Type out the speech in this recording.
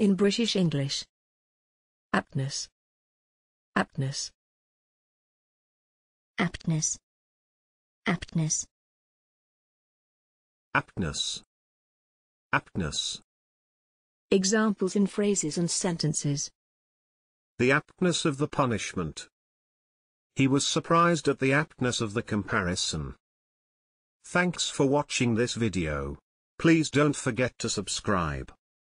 In British English. Aptness. Aptness. aptness, aptness, aptness, aptness, Examples in phrases and sentences. the aptness of the punishment. He was surprised at the aptness of the comparison. Thanks for watching this video. Please don't forget to subscribe.